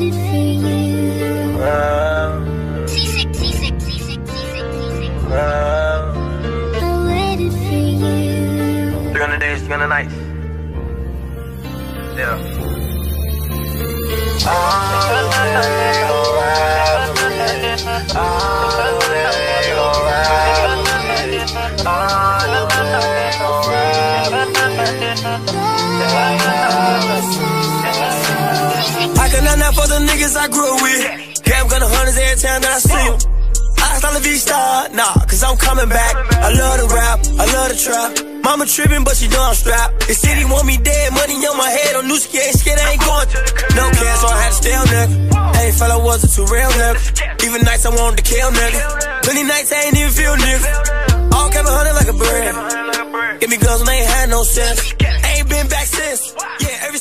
waited for you. Uh, Seasick, seasick, seasick, seasick, seasick. uh, I waited for you. 300 days, 300 nights. Yeah. I not for the niggas I grew up with. I'm gonna hundreds every time that I see. I start to V-star, nah, cause I'm coming back. I love the rap, I love the trap. Mama tripping, but she know I'm strapped. The city want me dead, money on my head. On new skate, shit I ain't going. No cash, so I had to stay on nigga. I ain't felt I was a too real nigga. Even nights I wanted to kill nigga. Plenty nights I ain't even feel nigga. All kept a hundred like a bird. Give me guns when they ain't had no sense. I Ain't been back since. Yeah, ever